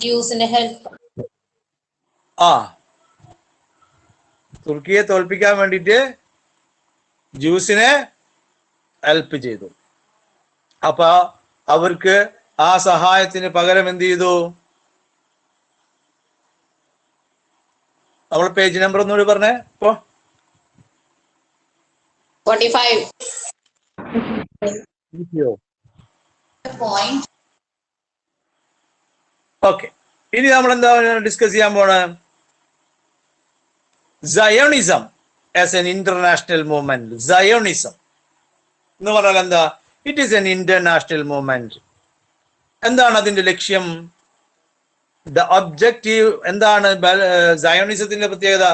ജ്യൂസിന്റെ help ആ. തുർക്കിയെ തോൽപ്പിക്കാൻ വേണ്ടിട്ട് ജ്യൂസിനെ ഹെൽപ്പ് ചെയ്തു. അപ്പൊ അവർക്ക് ആ സഹായത്തിന് പകരം എന്ത് ചെയ്തു? നമ്മൾ പേജ് നമ്പർ ഒന്നുകൂടി പറഞ്ഞേ. ഇപ്പോ ഫോർട്ടി ഫൈവ്. ഓക്കെ ഇനി നമ്മൾ എന്താ ഡിസ്കസ് ചെയ്യാൻ പോണ? Zionism as an international movement Zionism എന്ന് പറഞ്ഞാൽ എന്താ? It is an international movement എന്താണ് അതിന്റെ ലക്ഷ്യം? ദ ഒബ്ജക്റ്റീവ് എന്താണ്? സയോണിസത്തിന്റെ പ്രത്യേകത?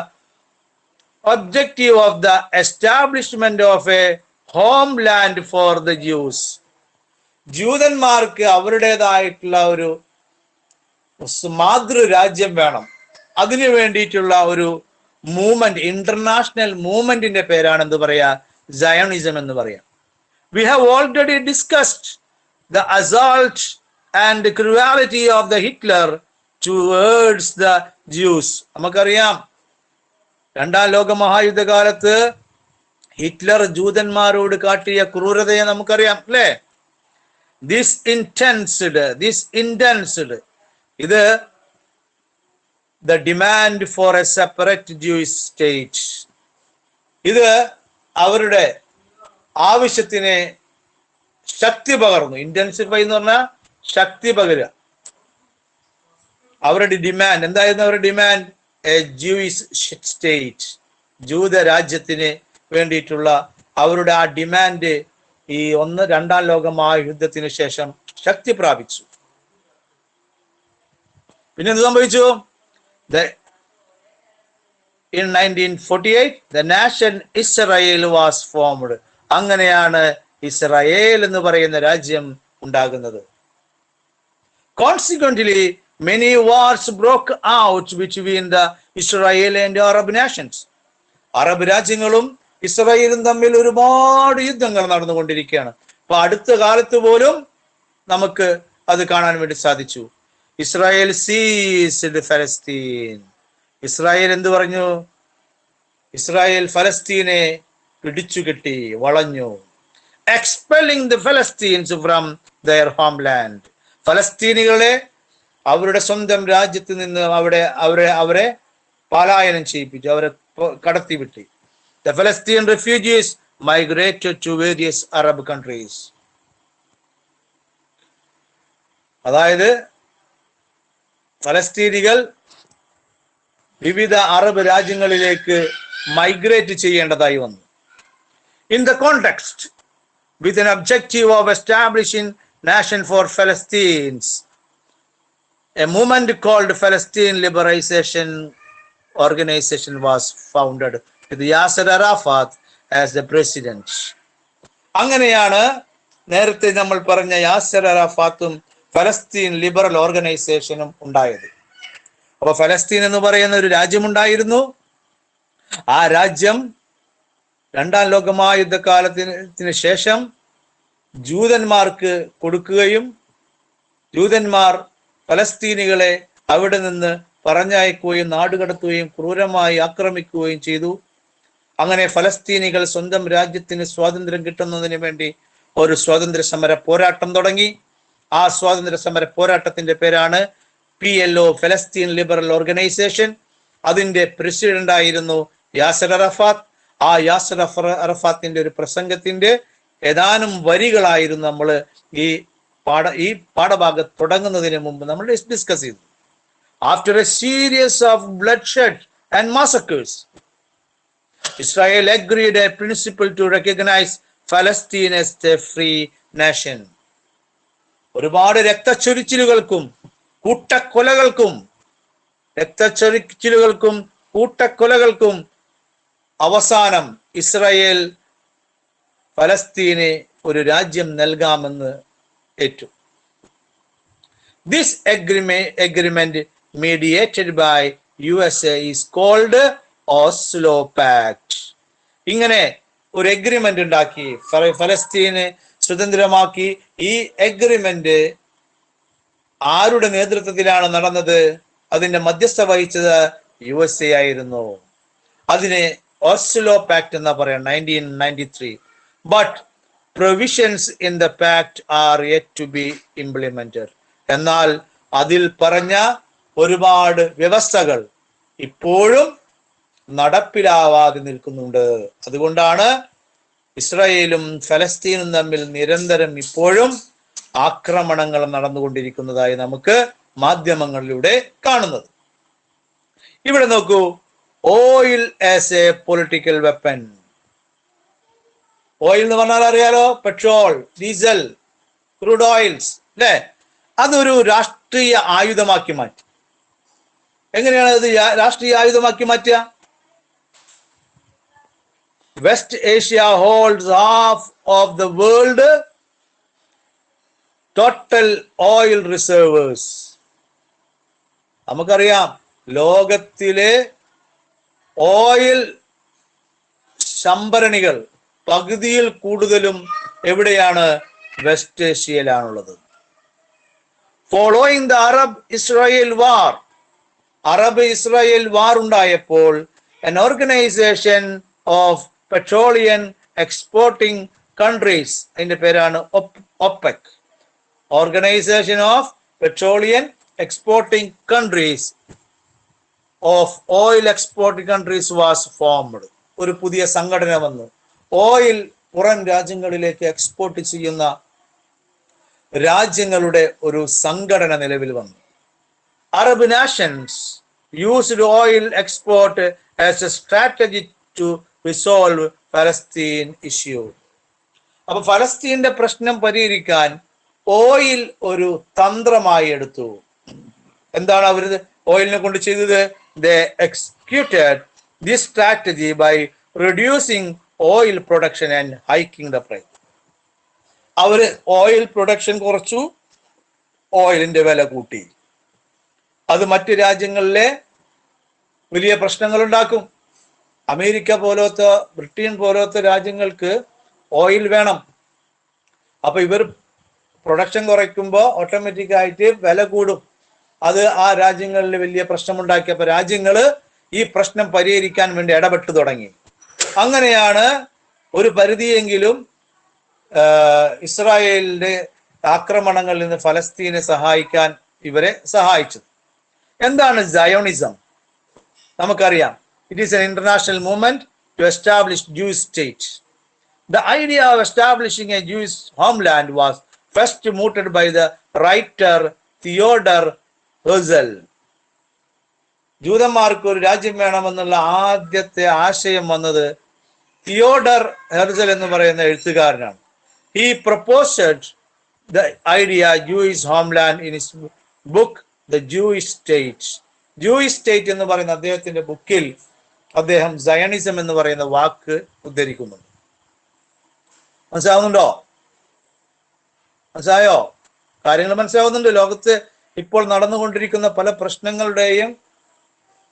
Objective of the establishment of a home land for the Jews ജൂതന്മാർക്ക് അവരുടേതായിട്ടുള്ള ഒരു മാതൃരാജ്യം വേണം. അതിനു വേണ്ടിയിട്ടുള്ള ഒരു മൂവ്മെന്റ് ഇന്റർനാഷണൽ മൂവ്മെന്റിന്റെ പേരാണ് എന്ത് പറയാ? സയണിസം എന്ന് പറയാ. We have already discussed the assault and cruelty of the Hitler towards the Jews നമുക്കറിയാം രണ്ടാം ലോക മഹായുദ്ധകാലത്ത് ഹിറ്റ്ലർ ജൂതന്മാരോട് കാട്ടിയ ക്രൂരതയെ നമുക്കറിയാം അല്ലേ? ദിസ് ഇന്റൻസ്ഡ് ദിസ് ഇന്റൻസ്ഡ് ഇത് the demand for a separate Jewish state ഇത് അവരുടെ ആവശ്യത്തിന് ശക്തി പകർന്നു. ഇന്റൻസിഫൈ എന്ന് പറഞ്ഞാൽ ശക്തി പകരുക. അവരുടെ ഡിമാൻഡ് എന്തായിരുന്നു അവരുടെ ഡിമാൻഡ് എ ജൂയിസ് സ്റ്റേറ്റ് ജൂത രാജ്യത്തിന് വേണ്ടിയിട്ടുള്ള അവരുടെ ആ ഡിമാൻഡ് ഈ ഒന്ന് രണ്ടാം ലോക മഹായുദ്ധത്തിന് ശേഷം ശക്തി പ്രാപിച്ചു. പിന്നെ എന്ത് സംഭവിച്ചു? In nineteen forty eight the nation Israel was formed അങ്ങനെയാണ് ഇസ്രയേൽ എന്ന് പറയുന്ന രാജ്യം ഉണ്ടാകുന്നത്. Consequently many wars broke out between the Israel and Arab nations Arab രാജ്യങ്ങളും ഇസ്രായേലും തമ്മിൽ ഒരുപാട് യുദ്ധങ്ങൾ നടന്നുകൊണ്ടിരിക്കുകയാണ്. അപ്പൊ അടുത്ത കാലത്ത് പോലും നമുക്ക് അത് കാണാൻ വേണ്ടി സാധിച്ചു. ഇസ്രായേൽ സീസ്ഡ് ഫലസ്തീൻ. ഇസ്രായേൽ എന്ത് പറഞ്ഞു? ഇസ്രായേൽ ഫലസ്തീനെ പിടിച്ചു കിട്ടി വളഞ്ഞു. Expelling the Palestines from their homeland ഫലസ്തീനികളെ അവരുടെ സ്വന്തം രാജ്യത്ത് നിന്ന് അവിടെ അവരെ അവരെ പലായനം ചെയ്യിപ്പിച്ചു അവരെ കടത്തിവിട്ടി. The Palestine refugees migrated to various Arab countries അതായത് ഫലസ്തീനികൾ വിവിധ അറബ് രാജ്യങ്ങളിലേക്ക് മൈഗ്രേറ്റ് ചെയ്യേണ്ടതായി വന്നു. In the context with an objective of establishing nation for Palestines a movement called Palestine liberation organisation was founded with Yasser Arafat as the president അങ്ങനെയാണ് നേരത്തെ നമ്മൾ പറഞ്ഞ യാസർ അറാഫാത്തും ഫലസ്തീൻ ലിബറൽ ഓർഗനൈസേഷനും ഉണ്ടായത്. അപ്പൊ ഫലസ്തീൻ എന്ന് പറയുന്ന ഒരു രാജ്യമുണ്ടായിരുന്നു. ആ രാജ്യം രണ്ടാം ലോക മഹായുദ്ധകാലത്തിന് ശേഷം ജൂതന്മാർക്ക് കൊടുക്കുകയും ജൂതന്മാർ ഫലസ്തീനികളെ അവിടെ നിന്ന് പറഞ്ഞയക്കുകയും നാടുകടത്തുകയും ക്രൂരമായി ആക്രമിക്കുകയും ചെയ്തു. അങ്ങനെ ഫലസ്തീനികൾ സ്വന്തം രാജ്യത്തിന് സ്വാതന്ത്ര്യം കിട്ടുന്നതിന് വേണ്ടി ഒരു സ്വാതന്ത്ര്യ സമര പോരാട്ടം തുടങ്ങി. ആ സ്വാതന്ത്ര്യ സമര പോരാട്ടത്തിന്റെ പേരാണ് P L O Palestine liberal organisation അതിന്റെ പ്രസിഡന്റ് ആയിരുന്നു യാസർ അറഫാത്ത്. ആ യാസർ അറഫാത്തിന്റെ ഒരു പ്രസംഗത്തിന്റെ ഏതാനും വരികളായിരുന്നു നമ്മൾ ഈ പാഠ ഈ പാഠഭാഗം തുടങ്ങുന്നതിന് മുമ്പ് നമ്മൾ ഡിസ്കസ് ചെയ്തു. After a series of bloodshed and massacres Israel agreed a principle to recognize ഫലസ്തീൻ as a free nation. ഒരുപാട് രക്തച്ചൊരിച്ചിലുകൾക്കും കൂട്ടക്കൊലകൾക്കും രക്തച്ചൊരിച്ചിലുകൾക്കും കൂട്ടക്കൊലകൾക്കും അവസാനം ഇസ്രയേൽ ഫലസ്തീനെ ഒരു രാജ്യം നൽകാമെന്ന് ഏറ്റു. This agree agreement mediated by U S A is called Oslo pact ഇങ്ങനെ ഒരു എഗ്രിമെന്റ് ഉണ്ടാക്കി ഫല- ഫലസ്തീന് സ്വതന്ത്രമാക്കി ഈ എഗ്രിമെന്റ് ആരുടെ നേതൃത്വത്തിലാണ് നടന്നത്? അതിന്റെ മധ്യസ്ഥ വഹിച്ചത് യു എസ് എ ആയിരുന്നു. അതിനെ ഓസ്ലോ പാക്ട് എന്നാ പറയാം nineteen ninety three but provisions in the pact are yet to be implemented എന്നാൽ അതിൽ പറഞ്ഞ ഒരുപാട് വ്യവസ്ഥകൾ ഇപ്പോഴും നടപ്പിലാവാതെ നിൽക്കുന്നുണ്ട്. അതുകൊണ്ടാണ് ഇസ്രായേലും ഫലസ്തീനും തമ്മിൽ നിരന്തരം ഇപ്പോഴും ആക്രമണങ്ങൾ നടന്നുകൊണ്ടിരിക്കുന്നതായി നമുക്ക് മാധ്യമങ്ങളിലൂടെ കാണുന്നത്. ഇവിടെ നോക്കൂ oil as a political weapon oil എന്ന് പറഞ്ഞാൽ അറിയാലോ പെട്രോൾ ഡീസൽ ക്രൂഡ് ഓയിൽസ് അല്ലെ? അതൊരു രാഷ്ട്രീയ ആയുധമാക്കി മാറ്റി. എങ്ങനെയാണ് അത് രാഷ്ട്രീയ ആയുധമാക്കി മാറ്റുക? West Asia holds half of the world total oil reserves നമുക്കറിയാം ലോകത്തിലെ ഓയിൽ സംഭരണികൾ പകുതിയിൽ കൂടുതലും എവിടെയാണ്? West ഏഷ്യയിലാണുള്ളത് following the Arab Israel war Arab Israel war ഉണ്ടായപ്പോൾ an organisation of petroleum exporting countries അതിന്റെ പേരാണ് OPEC organisation of petroleum exporting countries of oil exporting countries was formed ഒരു പുതിയ സംഘടന വന്നു. ഓയിൽ പുറം രാജ്യങ്ങളിലേക്ക് എക്സ്പോർട്ട് ചെയ്യുന്ന രാജ്യങ്ങളുടെ ഒരു സംഘടന നിലവിൽ വന്നു. Arab nations used oil export as a strategy to resolve ഫലസ്തീൻ ഇഷ്യൂ. അപ്പൊ ഫലസ്തീന്റെ പ്രശ്നം പരിഹരിക്കാൻ ഓയിൽ ഒരു തന്ത്രമായി എടുത്തു. എന്താണ് അവർ ഓയിലിനെ കൊണ്ട് ചെയ്തത്? The executed this strategy by reducing oil production and hiking the price our oil production കുറച്ചു ഓയിലിന്റെ വില കൂട്ടി. അത് മറ്റു രാജ്യങ്ങളിലെ വലിയ പ്രശ്നങ്ങൾ ഉണ്ടാക്കും അമേരിക്ക പോലത്തെ ബ്രിട്ടീൻ പോലത്തെ രാജ്യങ്ങൾക്ക് ഓയിൽ വേണം. അപ്പൊ ഇവർ പ്രൊഡക്ഷൻ കുറയ്ക്കുമ്പോൾ ഓട്ടോമാറ്റിക് ആയിട്ട് വില കൂടും. അത് ആ രാജ്യങ്ങളിൽ വലിയ പ്രശ്നമുണ്ടാക്കി. അപ്പൊ രാജ്യങ്ങൾ ഈ പ്രശ്നം പരിഹരിക്കാൻ വേണ്ടി ഇടപെട്ടു തുടങ്ങി. അങ്ങനെയാണ് ഒരു പരിധിയെങ്കിലും ഇസ്രായേലിന്റെ ആക്രമണങ്ങളിൽ നിന്ന് ഫലസ്തീനെ സഹായിക്കാൻ ഇവരെ സഹായിച്ചത്. എന്താണ് സയോണിസം നമുക്കറിയാം. It is an international movement to establish Jewish state. The idea of establishing a Jewish homeland was first mooted by the writer Theodor Herzl. ജൂതന്മാർക്ക് ഒരു രാജ്യം വേണമെന്നുള്ള ആദ്യത്തെ ആശയം വന്നത് തിയോഡർ ഹെർസൽ എന്ന് പറയുന്ന എഴുത്തുകാരനാണ് he proposed the idea Jewish homeland in book the Jewish state Jewish state എന്ന് പറയുന്ന അദ്ദേഹത്തിന്റെ ബുക്കിൽ അദ്ദേഹം സയണിസം എന്ന് പറയുന്ന വാക്ക് ഉദ്ധരിക്കുന്നുണ്ട്. മനസ്സിലാവുന്നുണ്ടോ? മനസ്സിലായോ? കാര്യങ്ങൾ മനസ്സിലാവുന്നുണ്ട്. ലോകത്ത് ഇപ്പോൾ നടന്നുകൊണ്ടിരിക്കുന്ന പല പ്രശ്നങ്ങളുടെയും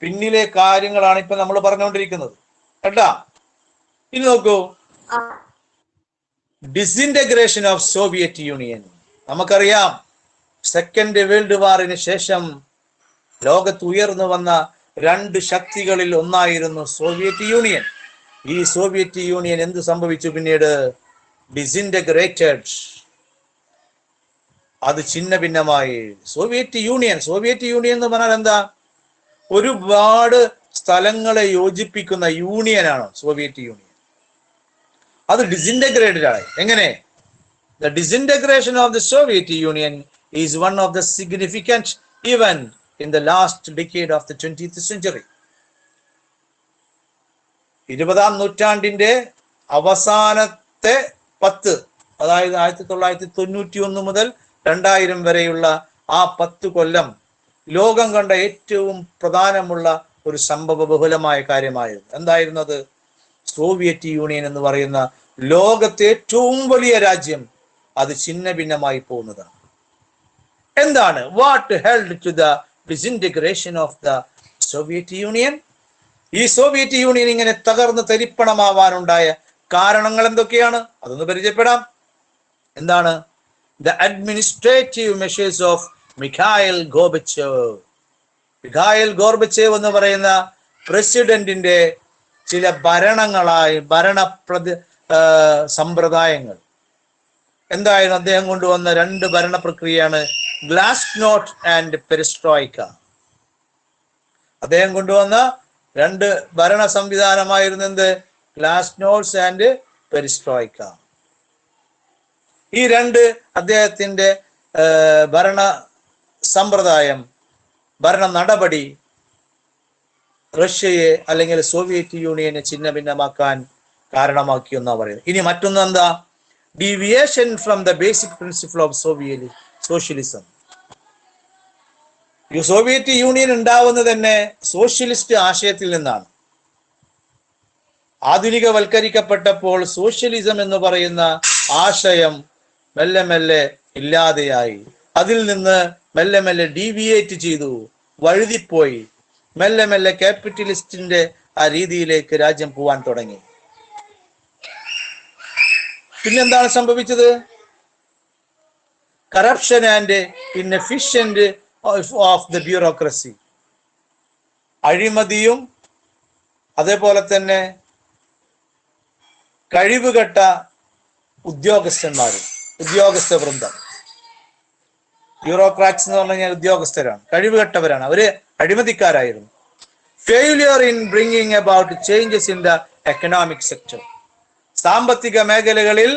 പിന്നിലെ കാര്യങ്ങളാണ് ഇപ്പൊ നമ്മൾ പറഞ്ഞുകൊണ്ടിരിക്കുന്നത്. കേട്ടാ? ഇനി നോക്കൂ. ഡിസിന്റഗ്രേഷൻ ഓഫ് സോവിയറ്റ് യൂണിയൻ നമുക്കറിയാം. സെക്കൻഡ് വേൾഡ് വാറിന് ശേഷം ലോകത്ത് ഉയർന്നു വന്ന രണ്ട് ശക്തികളിൽ ഒന്നായിരുന്നു സോവിയറ്റ് യൂണിയൻ. ഈ സോവിയറ്റ് യൂണിയൻ എന്ത് സംഭവിച്ചു പിന്നീട്? ഡിസിന്റഗ്രേറ്റഡ് അത് ചിന്ന ഭിന്നമായി സോവിയറ്റ് യൂണിയൻ സോവിയറ്റ് യൂണിയൻ എന്ന് പറഞ്ഞാൽ എന്താ? ഒരുപാട് സ്ഥലങ്ങളെ യോജിപ്പിക്കുന്ന യൂണിയനാണ് സോവിയറ്റ് യൂണിയൻ. അത് ഡിസിന്റഗ്രേറ്റഡ് ആയി. എങ്ങനെ? The disintegration of the Soviet Union is one of the significant event in the last decade of the twentieth century ഇരുപതാം നൂറ്റാണ്ടിന്റെ അവസാനത്തെ പത്ത് അതായത് ആയിരത്തി തൊള്ളായിരത്തി തൊണ്ണൂറ്റി ഒന്ന് മുതൽ രണ്ടായിരം വരെയുള്ള ആ പത്ത് കൊല്ലം ലോകം കണ്ട ഏറ്റവും പ്രധാനമുള്ള ഒരു സംഭവ ബഹുലമായ കാര്യമായിരുന്നു. എന്തായിരുന്നു അത് സോവിയറ്റ് യൂണിയൻ എന്ന് പറയുന്ന ലോകത്തെ ഏറ്റവും വലിയ രാജ്യം അത് ഛിന്ന ഭിന്നമായി പോകുന്നതാണ്. എന്താണ്? What held to the disintegration of the Soviet Union ഈ സോവിയറ്റ് യൂണിയൻ ഇങ്ങനെ തകർന്ന് തരിപ്പണമാവാനുണ്ടായ കാരണങ്ങൾ എന്തൊക്കെയാണ്? അതൊന്ന് പരിചയപ്പെടാം. എന്താണ്? The administrative measures of Mikhail Gorbachev Mikhail Gorbachev എന്ന് പറയുന്ന പ്രസിഡന്റിന്റെ ചില ഭരണങ്ങളായി ഭരണ പ്രതി സമ്പ്രദായങ്ങൾ. എന്തായാലും അദ്ദേഹം കൊണ്ടുവന്ന രണ്ട് ഭരണ പ്രക്രിയയാണ് ഗ്ലാസ് നോട്ട് ആൻഡ് പെരിസ്ട്രോയിക്ക. അദ്ദേഹം കൊണ്ടുവന്ന രണ്ട് ഭരണ സംവിധാനമായിരുന്നു എന്ത്? Glasnost and perestroika. ഈ രണ്ട് അദ്ദേഹത്തിന്റെ ആ, ഭരണ സമ്പ്രദായം ഭരണ നടപടി റഷ്യയെ അല്ലെങ്കിൽ സോവിയറ്റ് യൂണിയനെ ചിഹ്ന ഭിന്നമാക്കാൻ കാരണമാക്കി എന്നാ പറയുന്നത്. ഇനി മറ്റൊന്ന് എന്താ? Deviation from the basic principle of സോവിയലി socialism. Soviet Union ഉണ്ടാവുന്നത് തന്നെ സോഷ്യലിസ്റ്റ് ആശയത്തിൽ നിന്നാണ്. ആധുനികവൽക്കരിക്കപ്പെട്ടപ്പോൾ സോഷ്യലിസം എന്ന് പറയുന്ന ആശയം മെല്ലെ മെല്ലെ ഇല്ലാതെയായി. അതിൽ നിന്ന് മെല്ലെ മെല്ലെ ഡീവിയേറ്റ് ചെയ്തു വഴുതിപ്പോയി. മെല്ലെ മെല്ലെ ക്യാപിറ്റലിസ്റ്റിന്റെ ആ രീതിയിലേക്ക് രാജ്യം പോവാൻ തുടങ്ങി. പിന്നെന്താണ് സംഭവിച്ചത്? Corruption and inefficient of the bureaucracy അഴിമതിയും അതേപോലെ തന്നെ കഴിവുകെട്ട ഉദ്യോഗസ്ഥന്മാരും ഉദ്യോഗസ്ഥ വൃന്ദം. ബ്യൂറോക്രാറ്റ്സ് എന്ന് പറഞ്ഞു കഴിഞ്ഞാൽ ഉദ്യോഗസ്ഥരാണ് കഴിവുകെട്ടവരാണ്. അവർ അഴിമതിക്കാരായിരുന്നു. Failure in bringing about changes in the economic sector സാമ്പത്തിക മേഖലകളിൽ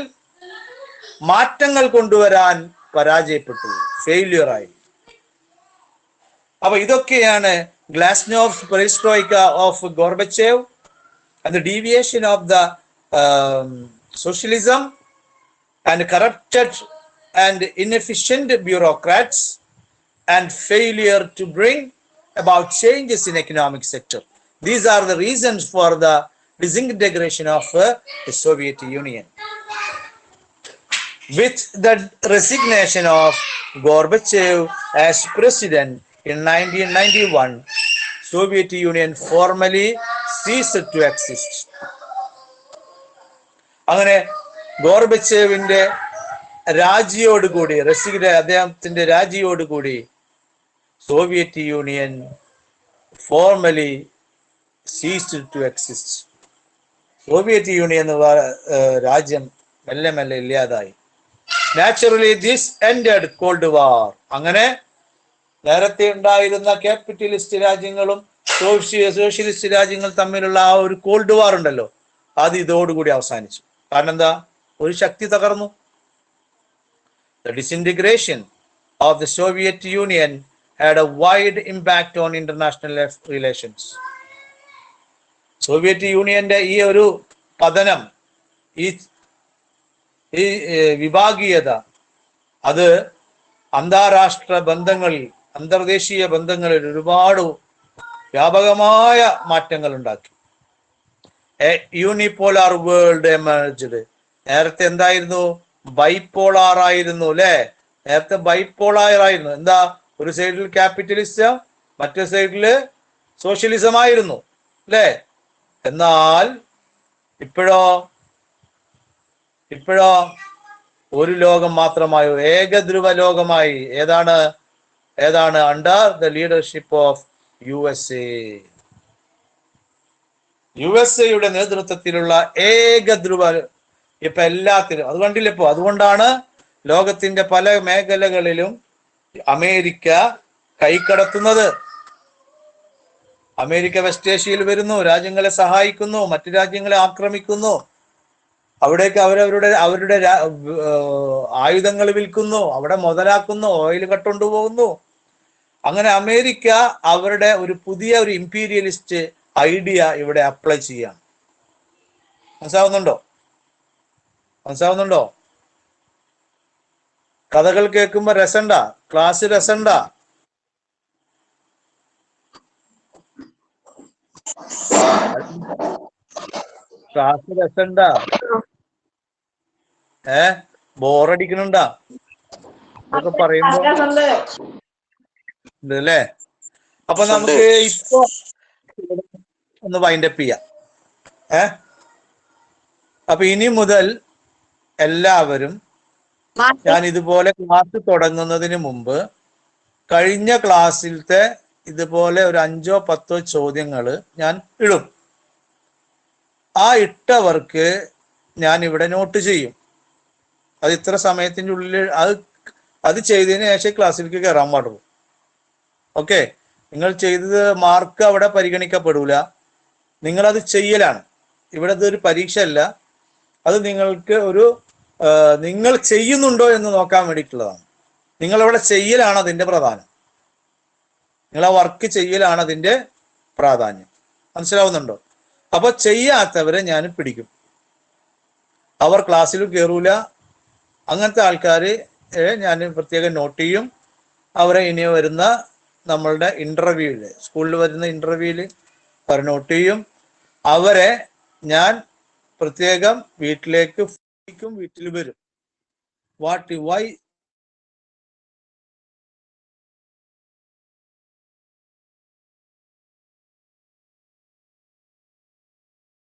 മാറ്റങ്ങൾ കൊണ്ടുവരാൻ പരാജയപ്പെട്ടു ഫെയിലിയർ ആയി അപ്പൊ ഇതൊക്കെയാണ് glasnost perestroika of Gorbachev and the deviation of the um, socialism and corrupted and inefficient bureaucrats and failure to bring about changes in economic sector. These are the reasons for the disintegration of uh, the Soviet Union. With the resignation of Gorbachev as president in 1991, Soviet Union formally ceased to exist. അങ്ങനെ ഗോർബച്ചേവിന്റെ രാജിയോടുകൂടി റഷ്യയുടെ അദ്ദേഹത്തിന്റെ രാജിയോടുകൂടി Soviet Union formally ceased to exist Soviet Union എന്ന രാജ്യം മെല്ലെ മെല്ലെ ഇല്ലാതായി naturally this ended cold war അങ്ങനെ നേരത്തെ ഉണ്ടായിരുന്ന ക്യാപിറ്റലിസ്റ്റ് രാജ്യങ്ങളും സോഷ്യ- സോഷ്യലിസ്റ്റ് രാജ്യങ്ങൾ തമ്മിലുള്ള ആ ഒരു കോൾഡ് വാർ ഉണ്ടല്ലോ അത് ഇതോടുകൂടി അവസാനിച്ചു. കാരണം എന്താ? ഒരു ശക്തി തകർന്നു. The disintegration of the Soviet Union had a wide impact on international relations Soviet യൂണിയന്റെ ഈ ഒരു പതനം ഈ ഈ വിഭാഗീയത അത് അന്താരാഷ്ട്ര ബന്ധങ്ങളിൽ അന്തർദേശീയ ബന്ധങ്ങളിൽ ഒരുപാട് വ്യാപകമായ മാറ്റങ്ങൾ ഉണ്ടാക്കി യൂണിപോളാർ വേൾഡ് എമർജ്ഡ് നേരത്തെ എന്തായിരുന്നു? ബൈപോളാർ ആയിരുന്നു അല്ലെ? നേരത്തെ ബൈപോളാർ ആയിരുന്നു. എന്താ? ഒരു സൈഡിൽ ക്യാപിറ്റലിസം മറ്റേ സൈഡിൽ സോഷ്യലിസം ആയിരുന്നു അല്ലേ? എന്നാൽ ഇപ്പോഴോ ഇപ്പോഴോ ഒരു ലോകം മാത്രമായി ഏകധ്രുവ ലോകമായി. ഏതാണ്? ഏതാണ് under the leadership of U S A U S എയുടെ നേതൃത്വത്തിലുള്ള ഏകധ്രുവ ഇപ്പൊ എല്ലാത്തിലും അത് കണ്ടില്ല ഇപ്പോ? അതുകൊണ്ടാണ് ലോകത്തിന്റെ പല മേഖലകളിലും അമേരിക്ക കൈക്കടത്തുന്നത് അമേരിക്ക വെസ്റ്റേഷ്യയിൽ വരുന്നു രാജ്യങ്ങളെ സഹായിക്കുന്നു മറ്റു രാജ്യങ്ങളെ ആക്രമിക്കുന്നു. അവിടേക്ക് അവരവരുടെ അവരുടെ ആയുധങ്ങൾ വിൽക്കുന്നു അവിടെ മുതലാക്കുന്നു ഓയിൽ കട്ടുകൊണ്ടുപോകുന്നു അങ്ങനെ അമേരിക്ക അവരുടെ ഒരു പുതിയ ഒരു ഇമ്പീരിയലിസ്റ്റ് ഐഡിയ ഇവിടെ അപ്ലൈ ചെയ്യാണ് മനസ്സിലാവുന്നുണ്ടോ? മനസ്സിലാവുന്നുണ്ടോ? കഥകൾ കേൾക്കുമ്പോ രസണ്ട? ക്ലാസ് രസണ്ട? ക്ലാസ് രസണ്ട? ഏ? ബോറടിക്കണുണ്ടാ ഇതൊക്കെ പറയുമ്പോ ഇതല്ലേ അപ്പൊ നമുക്ക് ഇപ്പൊ ഒന്ന് വൈൻഡപ്പ് ചെയ്യാം. ഏ? അപ്പൊ ഇനി മുതൽ എല്ലാവരും ഞാൻ ഇതുപോലെ ക്ലാസ് തുടങ്ങുന്നതിന് മുമ്പ് കഴിഞ്ഞ ക്ലാസ്സിലത്തെ ഇതുപോലെ ഒരു അഞ്ചോ പത്തോ ചോദ്യങ്ങൾ ഞാൻ ഇടും. ആ ഇട്ടവർക്ക് ഞാൻ ഇവിടെ നോട്ട് ചെയ്യും. അത് ഇത്ര സമയത്തിന്റെ ഉള്ളിൽ അത് അത് ചെയ്തതിന് ശേഷം ക്ലാസ്സിലേക്ക് കയറാൻ പാടുള്ളൂ. ഓക്കെ നിങ്ങൾ ചെയ്തത് മാർക്ക് അവിടെ പരിഗണിക്കപ്പെടൂല. നിങ്ങളത് ചെയ്യലാണ്. ഇവിടെ ഒരു പരീക്ഷ അല്ല അത് നിങ്ങൾക്ക് ഒരു നിങ്ങൾ ചെയ്യുന്നുണ്ടോ എന്ന് നോക്കാൻ വേണ്ടിയിട്ടുള്ളതാണ്. നിങ്ങൾ അവിടെ ചെയ്യലാണ് അതിന്റെ പ്രധാനം. നിങ്ങൾ ആ വർക്ക് ചെയ്യലാണ് അതിന്റെ പ്രാധാന്യം. മനസ്സിലാവുന്നുണ്ടോ? അപ്പൊ ചെയ്യാത്തവരെ ഞാൻ പിടിക്കും. അവർ ക്ലാസ്സിൽ കയറൂല അങ്ങനത്തെ ആൾക്കാർ ഞാൻ പ്രത്യേകം നോട്ട് ചെയ്യും. അവരെ ഇനി വരുന്ന നമ്മളുടെ ഇന്റർവ്യൂവിൽ സ്കൂളിൽ വരുന്ന ഇന്റർവ്യൂവിൽ അവർ നോട്ട് ചെയ്യും. അവരെ ഞാൻ പ്രത്യേകം വീട്ടിലേക്ക് വീട്ടിൽ വരും. What Y